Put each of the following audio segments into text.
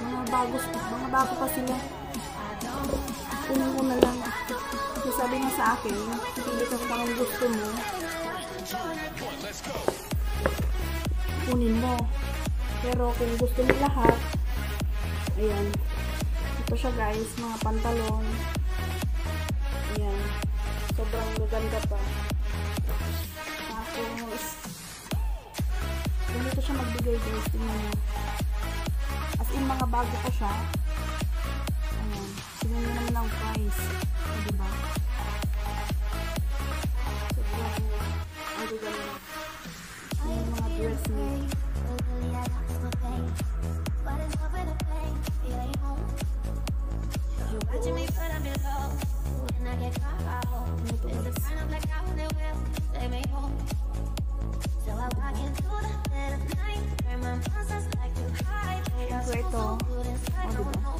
Mga bagos pa. Mga bago pa sila. Kunin ko na lang. Kasi sabi nga sa akin, pili ka anong gusto mo. Kunin mo. Pero kung gusto mo lahat, ayan. Ito siya guys, mga pantalon. Ayan. Sobrang maganda pa. Tapos, ganito siya magbigay guys. Tingnan mo. In, mga bago pa siya. Ayan. Tingnan nyo naman ang price. O, diba? Sobrang, ang gaganda. Ayan yung mga dress niya. Watching me put them below when I get caught out. It's the sign of like I will me home. So I walk into the dead of night, turn my monsters like so, Ito, good inside, oh, diba?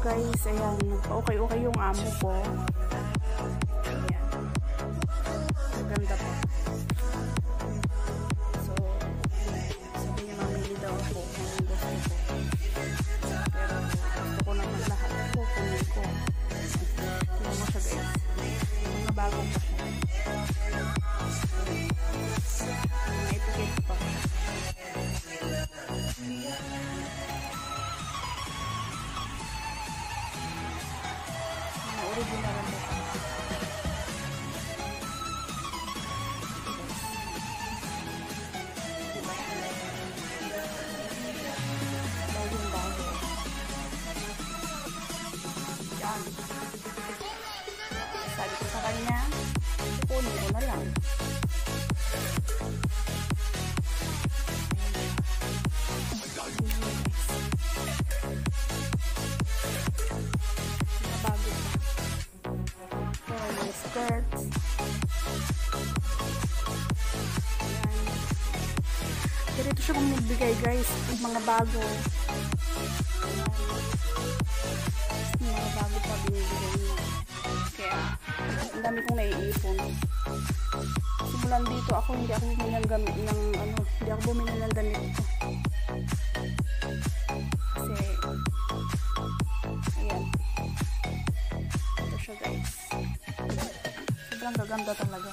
Guys, ayan, nagpa-okay-okay yung amo ko. Gusto kong nagbigay guys. Yung mga bago. Yung mga bago pa binibigay niya. Kaya, ang dami kong naiipon. Simulan dito ako, hindi ako bumili ng, gamit, ng ano, hindi ako bumili ng damit ko. Kasi, ayan. Ito siya guys. Sobrang gaganda talaga.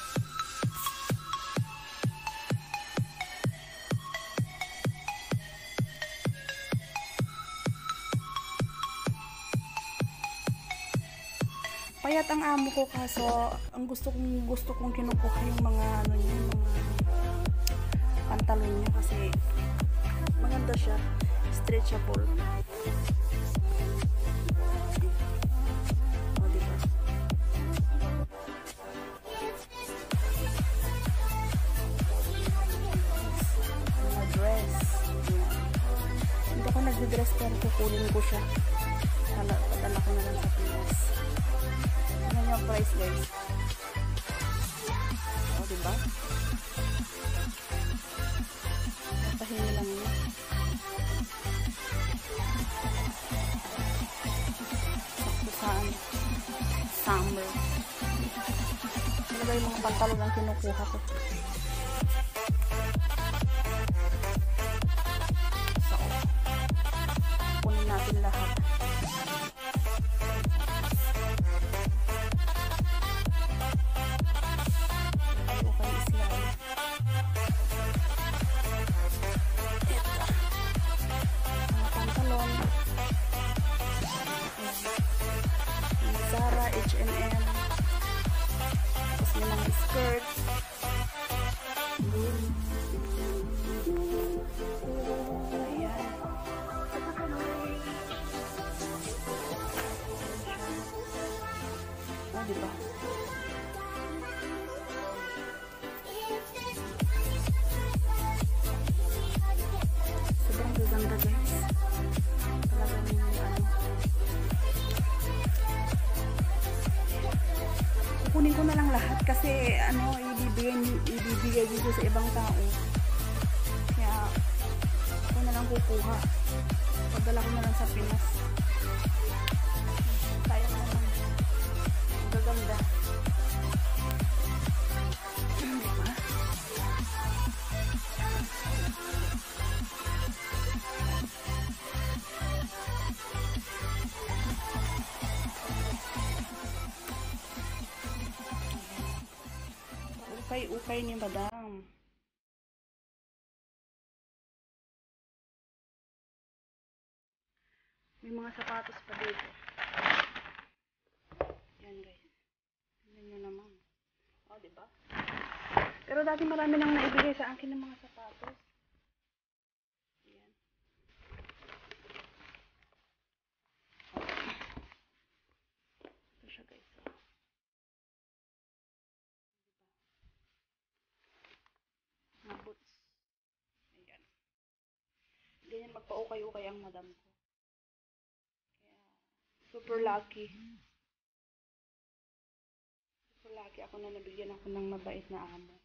Payat ang amo ko kaso ang gusto kong gusto kong kinukuha yung mga ano niya, mga pantalon niya kasi maganda siya, stretchable. Nagdi-dress pero kukunin ko siya. Padala ko na lang sa Pinas. Ano yung price guys? O, diba? Pahingi lang niya. Sakto sa ano, summer. Talaga yung mga pantalon ang kinukuha ko. Ibibigay, ibibigay dito sa ibang tao. Kaya ako na lang kukuha. Pagdala ko na lang sa Pinas. Ukay-ukay ni Madam. May mga sapatos pa dito. Yan guys. Tingnan nyo naman. O, oh, diba? Pero dati marami nang naibigay sa akin ng mga sapatos. Yan. Ito siya guys. Oh. Mga boots. Ayan. Ganyan magpa-ukay-ukay ang madam ko. Kaya, super lucky. Super lucky ako na nabigyan ako ng mabait na amo.